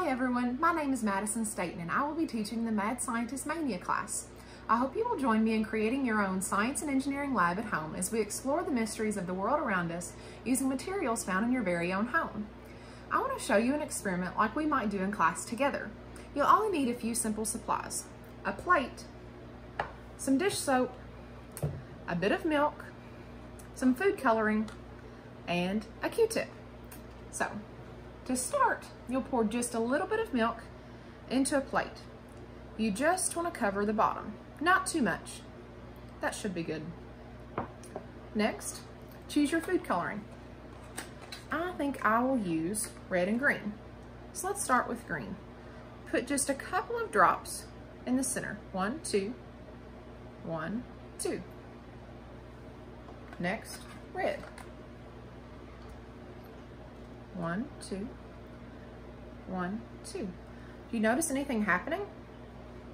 Hi everyone, my name is Madison Staten and I will be teaching the Mad Scientist Mania class. I hope you will join me in creating your own science and engineering lab at home as we explore the mysteries of the world around us using materials found in your very own home. I want to show you an experiment like we might do in class together. You'll only need a few simple supplies. A plate, some dish soap, a bit of milk, some food coloring, and a Q-tip. So, to start, you'll pour just a little bit of milk into a plate. You just want to cover the bottom, not too much. That should be good. Next, choose your food coloring. I think I will use red and green. So let's start with green. Put just a couple of drops in the center. One, two, one, two. Next, red. One, two, one, two. Do you notice anything happening?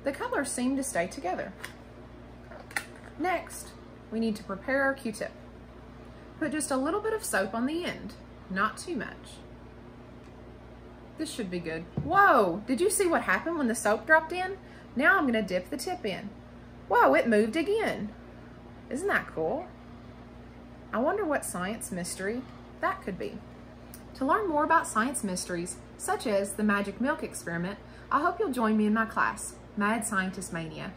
The colors seem to stay together. Next, we need to prepare our Q-tip. Put just a little bit of soap on the end, not too much. This should be good. Whoa, did you see what happened when the soap dropped in? Now I'm gonna dip the tip in. Whoa, it moved again. Isn't that cool? I wonder what science mystery that could be. To learn more about science mysteries, such as the magic milk experiment, I hope you'll join me in my class, Mad Scientist Mania.